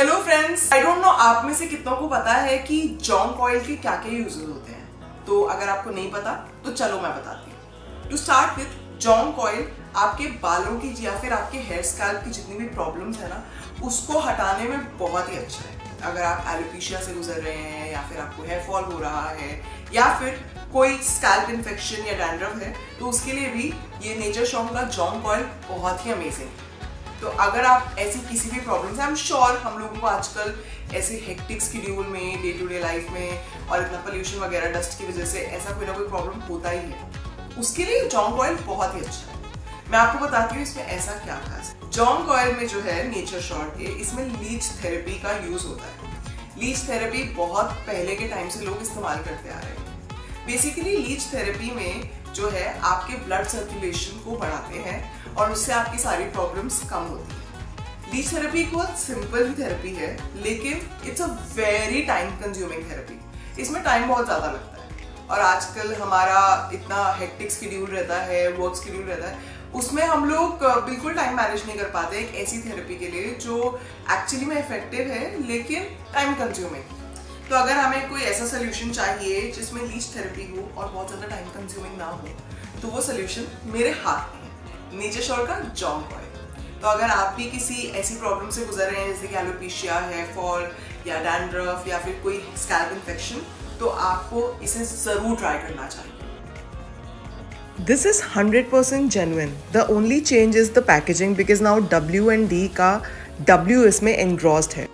Hello friends I don't know आप में से कितनों को पता है कि जॉन्क ऑयल के क्या क्या यूजेस होते हैं। तो अगर आपको नहीं पता तो चलो मैं बताती हूँ। टू स्टार्ट विथ जॉन्क ऑयल आपके बालों की या फिर आपके हेयर स्कैल्प की जितनी भी प्रॉब्लम्स है ना, उसको हटाने में बहुत ही अच्छा है। अगर आप एलोपेशिया से गुजर रहे हैं, या फिर आपको हेयर फॉल हो रहा है, या फिर कोई स्कैल्प इन्फेक्शन या डैंड्रफ है तो उसके लिए भी ये नेचर शॉम का जॉन्क ऑयल बहुत ही अमेजिंग है। तो अगर आप ऐसी किसी भी प्रॉब्लम से आई एम श्योर हम लोगों को आजकल ऐसे हेक्टिक स्कीड्यूल में डे टू डे लाइफ में और इतना पोल्यूशन वगैरह डस्ट की वजह से ऐसा कोई ना कोई प्रॉब्लम होता ही है। उसके लिए जॉन्क ऑयल बहुत ही अच्छा है। मैं आपको बताती हूँ इसमें ऐसा क्या खास है। जॉन्क ऑयल में जो है नेचर शॉर्ट के इसमें लीच थेरेपी का यूज़ होता है। लीच थेरेपी बहुत पहले के टाइम से लोग इस्तेमाल करते आ रहे हैं। बेसिकली लीच थेरेपी में जो है, आपके ब्लड सर्कुलेशन को बढ़ाते हैं और उससे आपकी सारी प्रॉब्लम्स कम होती है। लीच थेरेपी एक बहुत सिंपल ही थेरेपी है, लेकिन it's a very time consuming therapy इसमें टाइम बहुत ज़्यादा लगता है। और आजकल हमारा इतना हेक्टिक स्केड्यूल रहता है वर्क स्कड्यूल रहता है, उसमें हम लोग बिल्कुल टाइम मैनेज नहीं कर पाते एक ऐसी थेरेपी के लिए जो एक्चुअली में इफ़ेक्टिव है, लेकिन टाइम कंज्यूमिंग तो अगर हमें कोई ऐसा सोल्यूशन चाहिए जिसमें लीच थेरेपी हो और बहुत ज़्यादा टाइम कंज्यूमिंग ना हो तो वो सोल्यूशन मेरे हाथ में है। नेचर शोर का जॉन्क ऑयल तो अगर आप भी किसी ऐसी प्रॉब्लम से गुजर रहे हैं, जैसे कि एलोपेशिया है फॉल या डैंड्रफ या फिर कोई स्कैल्प इन्फेक्शन तो आपको इसे ज़रूर ट्राई करना चाहिए। This is 100% genuine. The only change is the packaging because now W and D का डब्ल्यू इसमें engrossed है।